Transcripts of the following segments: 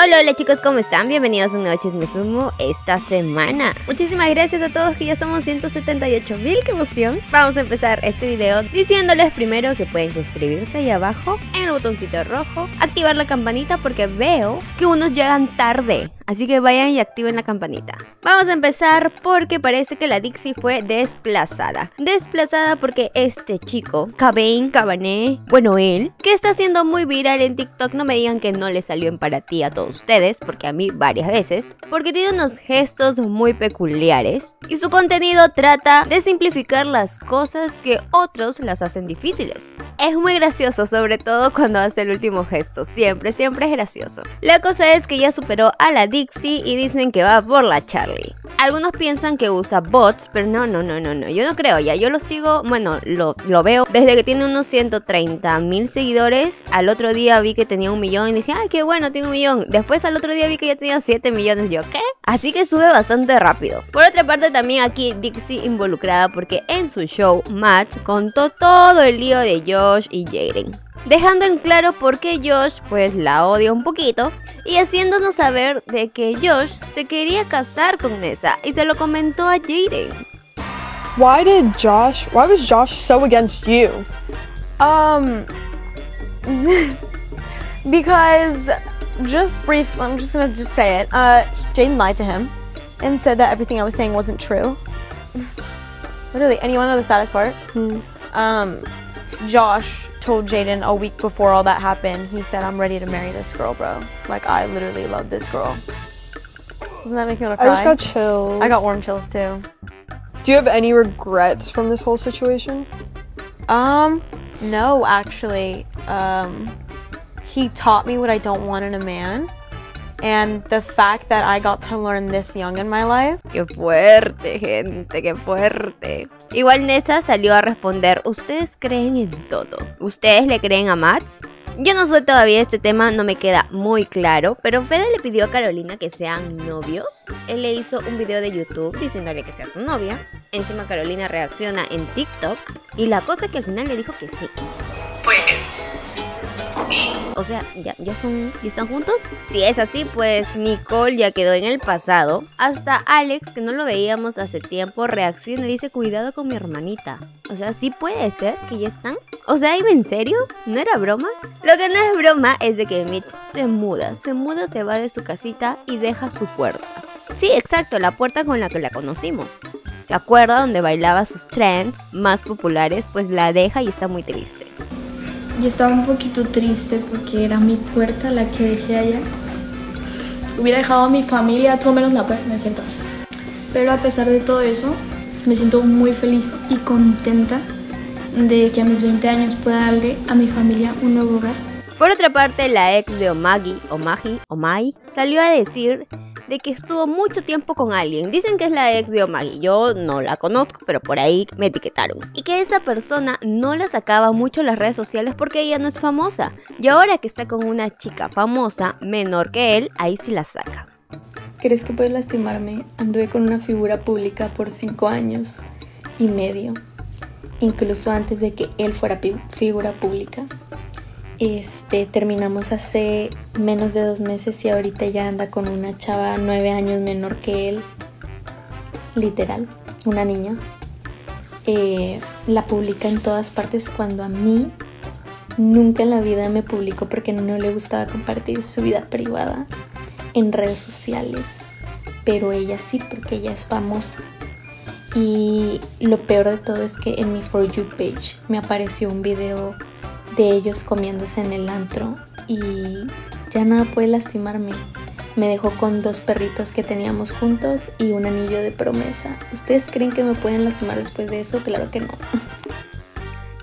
Hola, hola chicos, ¿cómo están? Bienvenidos a un nuevo Chisme Sumo esta semana. Muchísimas gracias a todos que ya somos 178 mil, qué emoción. Vamos a empezar este video diciéndoles primero que pueden suscribirse ahí abajo en el botoncito rojo, activar la campanita porque veo que unos llegan tarde Así que vayan y activen la campanita. Vamos a empezar porque parece que la Dixie fue desplazada. Desplazada porque este chico, Cabane, Cabané, bueno él, que está siendo muy viral en TikTok, no me digan que no le salió en para ti a todos ustedes, porque a mí varias veces, porque tiene unos gestos muy peculiares y su contenido trata de simplificar las cosas que otros las hacen difíciles. Es muy gracioso, sobre todo cuando hace el último gesto, siempre, siempre es gracioso. La cosa es que ya superó a la Dixie y dicen que va por la Charlie. Algunos piensan que usa bots, pero no, no, no, no, no. Yo no creo ya. Yo lo sigo, bueno, lo, lo veo desde que tiene unos 130 mil seguidores. Al otro día vi que tenía un millón y dije, ay, qué bueno, tiene un millón. Después al otro día vi que ya tenía 7 millones. Yo, ¿qué? Así que sube bastante rápido. Por otra parte, también aquí Dixie involucrada porque en su show, Matt contó todo el lío de Josh y Jaden dejando en claro por qué Josh pues la odia un poquito y haciéndonos saber de que Josh se quería casar con Nessa y se lo comentó a Jaden. Why did Josh, why was Josh so against you? Um, because just brief, I'm just gonna just say it. Uh, Jaden lied to him and said that everything I was saying wasn't true. Literally, anyone know the saddest part? Hmm. Um, Josh told Jaden a week before all that happened, he said, I'm ready to marry this girl, bro. Like, I literally love this girl. Doesn't that make me want to I just got chills. I got warm chills too. Do you have any regrets from this whole situation? Um, no, actually. Um, he taught me what I don't want in a man. And the fact that I got to learn this young in my life. Qué fuerte, gente, qué fuerte. Igual Nessa salió a responder, ¿ustedes creen en todo? ¿Ustedes le creen a Max? Yo no sé todavía este tema, no me queda muy claro, pero Fede le pidió a Carolina que sean novios. Él le hizo un video de YouTube diciéndole que sea su novia. Encima Carolina reacciona en TikTok y la cosa es que al final le dijo que sí. Pues O sea, ¿ya, ya son, ya están juntos? Si es así, pues Nicole ya quedó en el pasado. Hasta Alex, que no lo veíamos hace tiempo, reacciona y dice, cuidado con mi hermanita. O sea, sí puede ser que ya están. O sea, ¿iba en serio? ¿No era broma? Lo que no es broma es de que Mitch se muda. Se muda, se va de su casita y deja su puerta. Sí, exacto, la puerta con la que la conocimos. ¿Se acuerda donde bailaba sus trends más populares? Pues la deja y está muy triste. Y estaba un poquito triste porque era mi puerta la que dejé allá. Hubiera dejado a mi familia, todo menos la puerta, me siento. Pero a pesar de todo eso, me siento muy feliz y contenta de que a mis 20 años pueda darle a mi familia un nuevo hogar. Por otra parte, la ex de Omagi, Omagi, Omai, salió a decir de que estuvo mucho tiempo con alguien. Dicen que es la ex de Omagi. Yo no la conozco, pero por ahí me etiquetaron. Y que esa persona no la sacaba mucho en las redes sociales porque ella no es famosa. Y ahora que está con una chica famosa, menor que él, ahí sí la saca. ¿Crees que puedes lastimarme? Anduve con una figura pública por 5 años y medio, incluso antes de que él fuera figura pública. Este, terminamos hace menos de dos meses y ahorita ya anda con una chava nueve años menor que él. Literal, una niña. Eh, la publica en todas partes cuando a mí nunca en la vida me publicó porque no le gustaba compartir su vida privada en redes sociales. Pero ella sí, porque ella es famosa. Y lo peor de todo es que en mi For You page me apareció un video de ellos comiéndose en el antro y ya nada puede lastimarme. Me dejó con dos perritos que teníamos juntos y un anillo de promesa. ¿Ustedes creen que me pueden lastimar después de eso? Claro que no.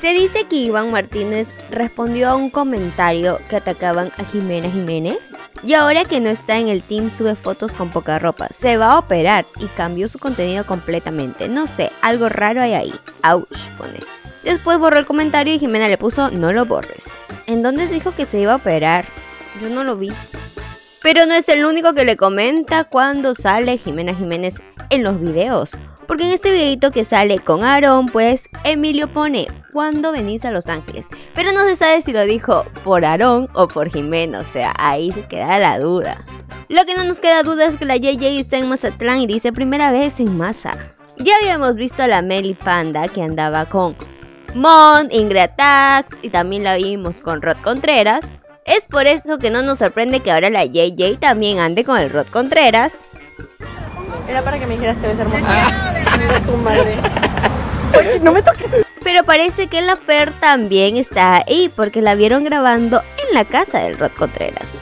Se dice que Iván Martínez respondió a un comentario que atacaban a Jimena Jiménez. Y ahora que no está en el team sube fotos con poca ropa. Se va a operar y cambió su contenido completamente. No sé, algo raro hay ahí. Ouch, pone. Después borró el comentario y Jimena le puso no lo borres. ¿En dónde dijo que se iba a operar? Yo no lo vi. Pero no es el único que le comenta cuando sale Jimena Jiménez en los videos. Porque en este videito que sale con Aaron, pues Emilio pone ¿Cuándo venís a Los Ángeles? Pero no se sabe si lo dijo por Aaron o por Jimeno, o sea, ahí se queda la duda. Lo que no nos queda duda es que la JJ está en Mazatlán y dice primera vez en Maza. Ya habíamos visto a la Meli Panda que andaba con Mon, Ingrid Tax y también la vimos con Rod Contreras. Es por eso que no nos sorprende que ahora la JJ también ande con el Rod Contreras. Era para que me dijeras te ves hermosa. tu madre. no me toques. Pero parece que la Fer también está ahí porque la vieron grabando en la casa del Rod Contreras.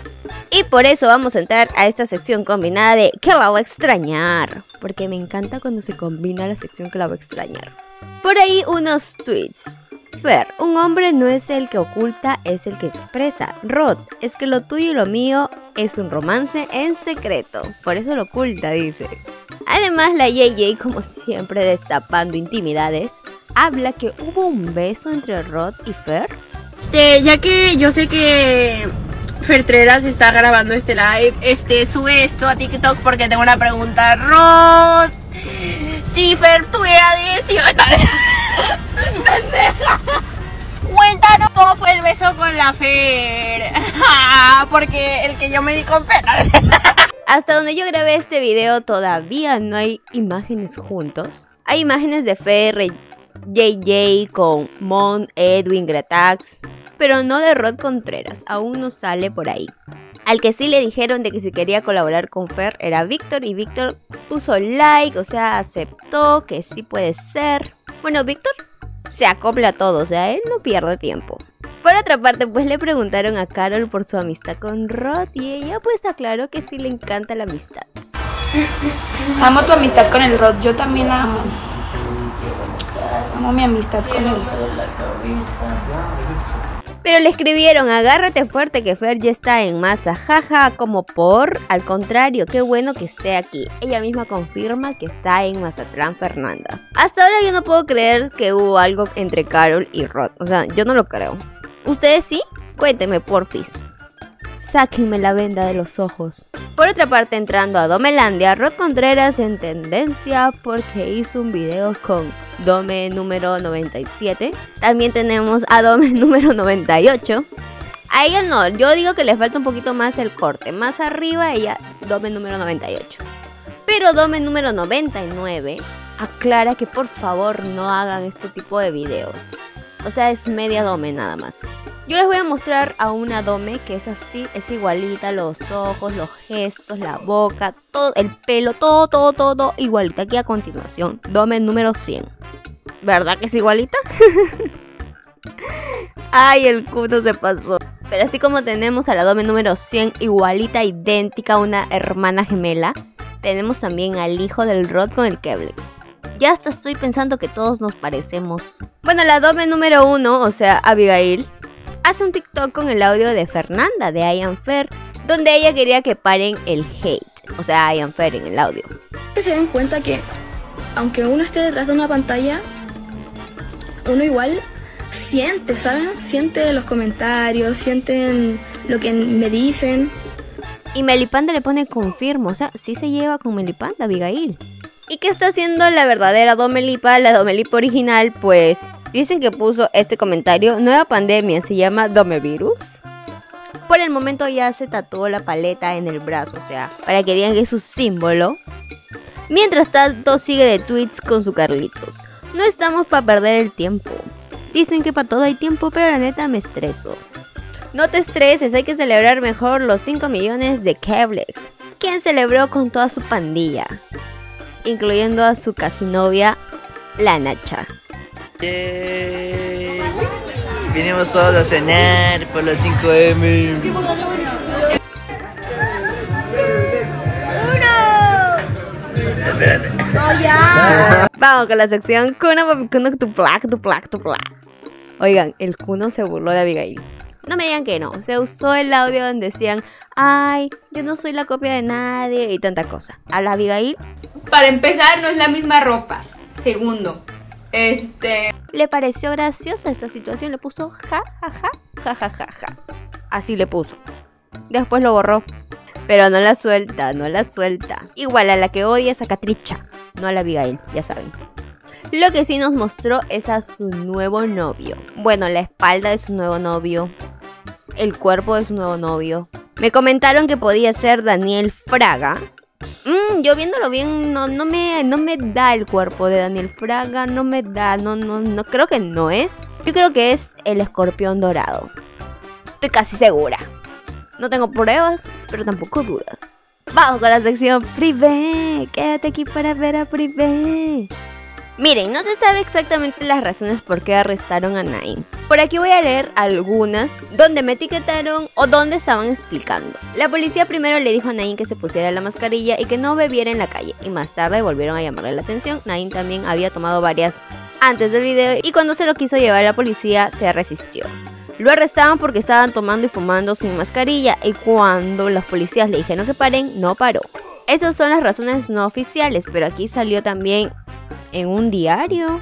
Y por eso vamos a entrar a esta sección combinada de que la voy a extrañar. Porque me encanta cuando se combina la sección que la voy a extrañar. Por ahí unos tweets. Fer, un hombre no es el que oculta, es el que expresa. Rod, es que lo tuyo y lo mío es un romance en secreto. Por eso lo oculta, dice. Además, la JJ, como siempre destapando intimidades, habla que hubo un beso entre Rod y Fer. Este, ya que yo sé que Fertreras está grabando este live, este, sube esto a TikTok porque tengo una pregunta. Rod, si Fer tuviera 18 pendeja. Cuéntanos cómo fue el beso con la Fer. porque el que yo me di con Fer. Hasta donde yo grabé este video todavía no hay imágenes juntos. Hay imágenes de Fer, JJ con Mon, Edwin, Gretax, pero no de Rod Contreras, aún no sale por ahí. Al que sí le dijeron de que si quería colaborar con Fer era Víctor y Víctor puso like, o sea, aceptó que sí puede ser. Bueno, Víctor se acopla a todo, o sea, él no pierde tiempo. Por otra parte, pues le preguntaron a Carol por su amistad con Rod y ella pues aclaró que sí le encanta la amistad. Amo tu amistad con el Rod, yo también amo. Amo mi amistad con él. Pero le escribieron, agárrate fuerte que Fer ya está en masa, jaja, como por, al contrario, qué bueno que esté aquí. Ella misma confirma que está en Mazatlán Fernanda. Hasta ahora yo no puedo creer que hubo algo entre Carol y Rod, o sea, yo no lo creo. ¿Ustedes sí? Cuéntenme, porfis. Sáquenme la venda de los ojos. Por otra parte, entrando a Domelandia, Rod Contreras en tendencia porque hizo un video con Dome número 97. También tenemos a Dome número 98. A ella no, yo digo que le falta un poquito más el corte. Más arriba ella, Dome número 98. Pero Dome número 99 aclara que por favor no hagan este tipo de videos. O sea, es media Dome nada más. Yo les voy a mostrar a una Dome que es así, es igualita, los ojos, los gestos, la boca, todo, el pelo, todo, todo, todo igualita. Aquí a continuación, Dome número 100. ¿Verdad que es igualita? Ay, el culo se pasó. Pero así como tenemos a la Dome número 100 igualita, idéntica, una hermana gemela, tenemos también al hijo del Rod con el Keblex. Ya hasta estoy pensando que todos nos parecemos. Bueno, la Dome número 1, o sea, Abigail, hace un TikTok con el audio de Fernanda de Ian Fair, donde ella quería que paren el hate, o sea, Ian Fair en el audio. Que se den cuenta que, aunque uno esté detrás de una pantalla, uno igual siente, ¿saben? Siente los comentarios, sienten lo que me dicen. Y Melipanda le pone confirmo, o sea, sí se lleva con Melipanda, Abigail. ¿Y qué está haciendo la verdadera Domelipa, la Domelipa original? Pues Dicen que puso este comentario, nueva pandemia, se llama Domevirus. Por el momento ya se tatuó la paleta en el brazo, o sea, para que digan que es su símbolo. Mientras tanto sigue de tweets con su Carlitos. No estamos para perder el tiempo. Dicen que para todo hay tiempo, pero la neta me estreso. No te estreses, hay que celebrar mejor los 5 millones de Kevlex, quien celebró con toda su pandilla, incluyendo a su casi novia, la Nacha. Yay. Vinimos todos a cenar por los 5M. Vamos con la sección Kuno Kuno tu plac, tu plac, tu plac. Oigan, el Kuno se burló de Abigail. No me digan que no. Se usó el audio donde decían, ay, yo no soy la copia de nadie y tanta cosa. A la Abigail. Para empezar, no es la misma ropa. Segundo, este. Le pareció graciosa esta situación. Le puso ja, ja, ja, ja, ja, ja, ja. Así le puso. Después lo borró. Pero no la suelta, no la suelta. Igual a la que odia es a Catricha, no a la Abigail, ya saben. Lo que sí nos mostró es a su nuevo novio. Bueno, la espalda de su nuevo novio. El cuerpo de su nuevo novio. Me comentaron que podía ser Daniel Fraga. Mm, yo viéndolo bien, no, no, me, no me da el cuerpo de Daniel Fraga. No me da, no, no, no creo que no es. Yo creo que es el escorpión dorado. Estoy casi segura. No tengo pruebas, pero tampoco dudas. Vamos con la sección Privé. Quédate aquí para ver a Privé. Miren, no se sabe exactamente las razones por qué arrestaron a Naim. Por aquí voy a leer algunas donde me etiquetaron o donde estaban explicando. La policía primero le dijo a Naim que se pusiera la mascarilla y que no bebiera en la calle y más tarde volvieron a llamarle la atención. Naim también había tomado varias antes del video y cuando se lo quiso llevar a la policía se resistió. Lo arrestaban porque estaban tomando y fumando sin mascarilla y cuando los policías le dijeron que paren, no paró. Esas son las razones no oficiales, pero aquí salió también en un diario.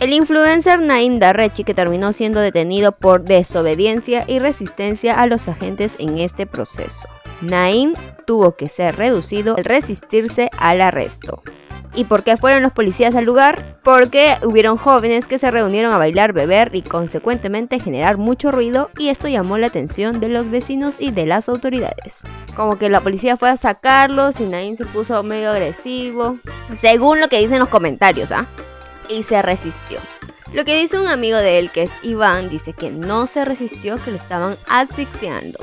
El influencer Naim Darrechi, que terminó siendo detenido por desobediencia y resistencia a los agentes en este proceso. Naim tuvo que ser reducido al resistirse al arresto. ¿Y por qué fueron los policías al lugar? Porque hubieron jóvenes que se reunieron a bailar, beber y consecuentemente generar mucho ruido y esto llamó la atención de los vecinos y de las autoridades. Como que la policía fue a sacarlos y Naim se puso medio agresivo, según lo que dicen los comentarios, ¿ah? Y se resistió. Lo que dice un amigo de él, que es Iván, dice que no se resistió, que lo estaban asfixiando.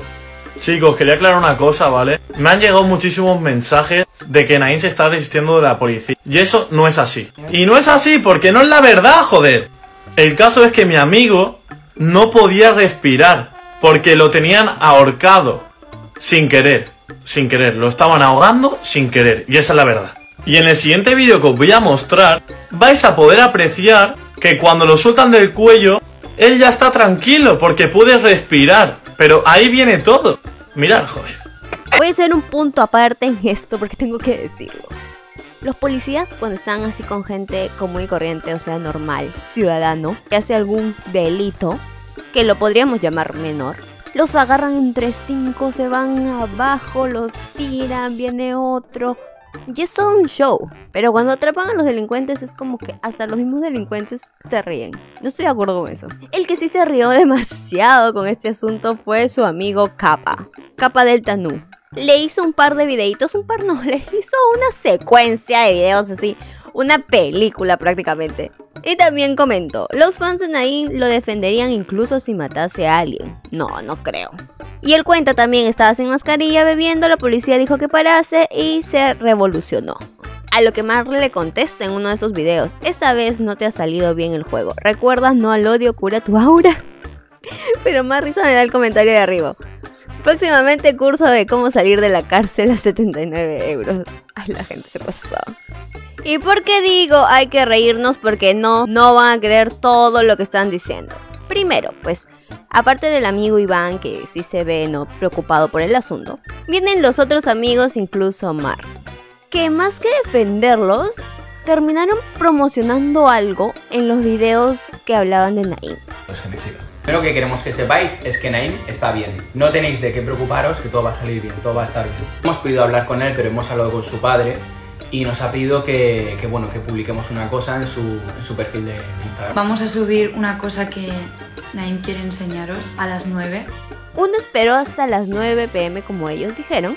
Chicos, quería aclarar una cosa, ¿vale? Me han llegado muchísimos mensajes de que Nain se está resistiendo de la policía. Y eso no es así. Y no es así porque no es la verdad, joder. El caso es que mi amigo no podía respirar porque lo tenían ahorcado sin querer. Sin querer. Lo estaban ahogando sin querer. Y esa es la verdad. Y en el siguiente vídeo que os voy a mostrar, vais a poder apreciar que cuando lo sueltan del cuello, él ya está tranquilo porque puede respirar. Pero ahí viene todo. Mirad, joder. Voy a hacer un punto aparte en esto porque tengo que decirlo. Los policías cuando están así con gente común y corriente, o sea, normal, ciudadano, que hace algún delito, que lo podríamos llamar menor, los agarran entre cinco, se van abajo, los tiran, viene otro, y es todo un show. Pero cuando atrapan a los delincuentes es como que hasta los mismos delincuentes se ríen. No estoy de acuerdo con eso. El que sí se rió demasiado con este asunto fue su amigo Kappa. Kappa del Tanú. Le hizo un par de videitos, un par no, le hizo una secuencia de videos así, una película prácticamente. Y también comentó, los fans de Naim lo defenderían incluso si matase a alguien. No, no creo. Y él cuenta también, estaba sin mascarilla bebiendo, la policía dijo que parase y se revolucionó. A lo que Mark le contesta en uno de esos videos, esta vez no te ha salido bien el juego, ¿recuerdas no al odio cura tu aura? Pero más risa me da el comentario de arriba. Próximamente curso de cómo salir de la cárcel a 79 euros. Ay, la gente se pasó. ¿Y por qué digo hay que reírnos? Porque no, no van a creer todo lo que están diciendo. Primero, pues, aparte del amigo Iván, que sí se ve no preocupado por el asunto, vienen los otros amigos, incluso Mar, que más que defenderlos, terminaron promocionando algo en los videos que hablaban de Naim. Pues Lo que queremos que sepáis es que Naim está bien. No tenéis de qué preocuparos, que todo va a salir bien, todo va a estar bien. Hemos podido hablar con él, pero hemos hablado con su padre y nos ha pedido que, que, bueno, que publiquemos una cosa en su, en su perfil de, Instagram. Vamos a subir una cosa que Naim quiere enseñaros a las 9. Uno esperó hasta las 9 pm como ellos dijeron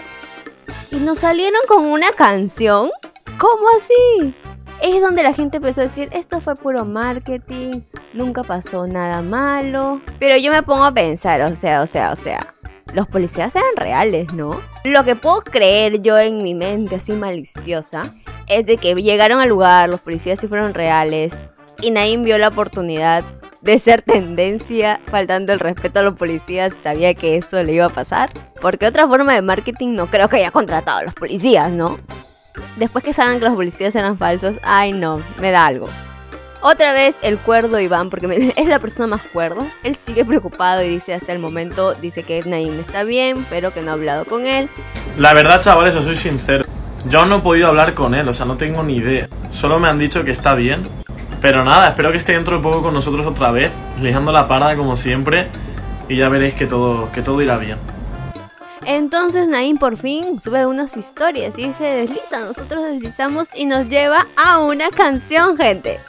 y nos salieron con una canción. ¿Cómo así? Es donde la gente empezó a decir, esto fue puro marketing, nunca pasó nada malo. Pero yo me pongo a pensar, o sea, o sea, o sea, los policías eran reales, ¿no? Lo que puedo creer yo en mi mente así maliciosa es de que llegaron al lugar, los policías sí fueron reales y Naim vio la oportunidad de ser tendencia, faltando el respeto a los policías, sabía que esto le iba a pasar. Porque otra forma de marketing no creo que haya contratado a los policías, ¿no? Después que saben que los policías eran falsos, ay no, me da algo. Otra vez el cuerdo Iván, porque es la persona más cuerdo. Él sigue preocupado y dice hasta el momento, dice que Naim está bien, pero que no ha hablado con él. La verdad, chavales, os soy sincero. Yo no he podido hablar con él, o sea, no tengo ni idea. Solo me han dicho que está bien. Pero nada, espero que esté dentro de poco con nosotros otra vez, lijando la parada como siempre. Y ya veréis que todo, que todo irá bien. Entonces Naim por fin sube unas historias y se desliza, nosotros deslizamos y nos lleva a una canción, gente.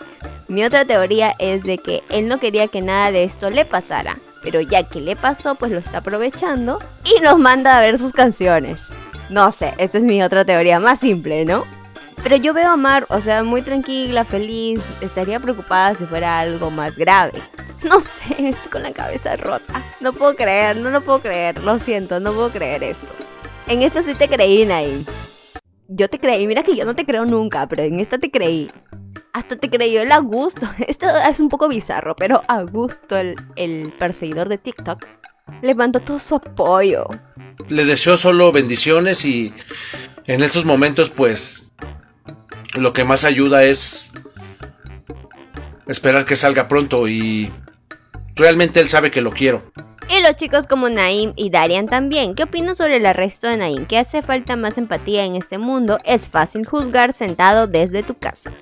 Mi otra teoría es de que él no quería que nada de esto le pasara, pero ya que le pasó, pues lo está aprovechando y nos manda a ver sus canciones. No sé, esta es mi otra teoría más simple, ¿no? Pero yo veo a Mar, o sea, muy tranquila, feliz, estaría preocupada si fuera algo más grave. No sé, estoy con la cabeza rota. No puedo creer, no lo puedo creer, lo siento, no puedo creer esto. En esto sí te creí, Naim. Yo te creí, mira que yo no te creo nunca, pero en esta te creí. Hasta te creyó el Augusto. Esto es un poco bizarro, pero Augusto, el, el perseguidor de TikTok, le mandó todo su apoyo. Le deseo solo bendiciones y en estos momentos pues lo que más ayuda es esperar que salga pronto y realmente él sabe que lo quiero. Y los chicos como Naim y Darian también. ¿Qué opinan sobre el arresto de Naim? ¿Que hace falta más empatía en este mundo? Es fácil juzgar sentado desde tu casa.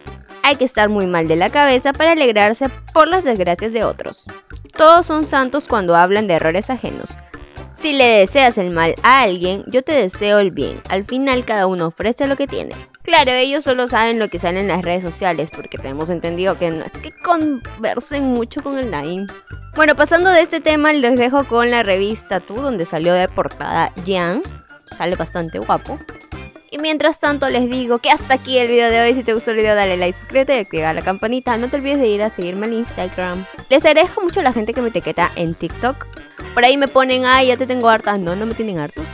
Hay que estar muy mal de la cabeza para alegrarse por las desgracias de otros. Todos son santos cuando hablan de errores ajenos. Si le deseas el mal a alguien, yo te deseo el bien. Al final cada uno ofrece lo que tiene. Claro, ellos solo saben lo que sale en las redes sociales porque tenemos entendido que no es que conversen mucho con el Naim. Bueno, pasando de este tema, les dejo con la revista Tú, donde salió de portada Jan. Sale bastante guapo. Y mientras tanto les digo que hasta aquí el video de hoy. Si te gustó el video dale like, suscríbete y activa la campanita. No te olvides de ir a seguirme en Instagram. Les agradezco mucho a la gente que me etiqueta en TikTok. Por ahí me ponen, ay, ya te tengo hartas. No, no me tienen hartos.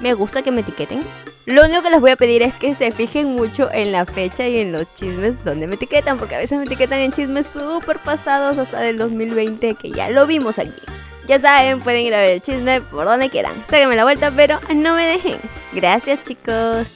Me gusta que me etiqueten. Lo único que les voy a pedir es que se fijen mucho en la fecha y en los chismes donde me etiquetan, porque a veces me etiquetan en chismes súper pasados hasta del 2020, que ya lo vimos aquí. Ya saben, pueden ir a ver el chisme por donde quieran. Sáquenme la vuelta, pero no me dejen. Gracias chicos.